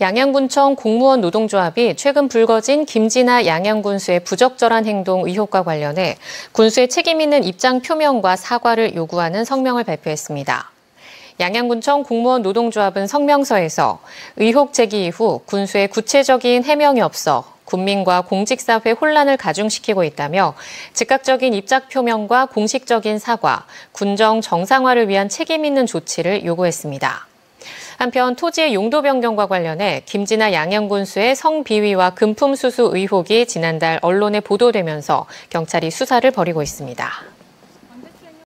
양양군청 공무원 노동조합이 최근 불거진 김진아 양양군수의 부적절한 행동 의혹과 관련해 군수의 책임 있는 입장 표명과 사과를 요구하는 성명을 발표했습니다. 양양군청 공무원 노동조합은 성명서에서 의혹 제기 이후 군수의 구체적인 해명이 없어 군민과 공직사회 혼란을 가중시키고 있다며 즉각적인 입장 표명과 공식적인 사과, 군정 정상화를 위한 책임 있는 조치를 요구했습니다. 한편 토지의 용도 변경과 관련해 김진아 양양군수의 성비위와 금품 수수 의혹이 지난달 언론에 보도되면서 경찰이 수사를 벌이고 있습니다.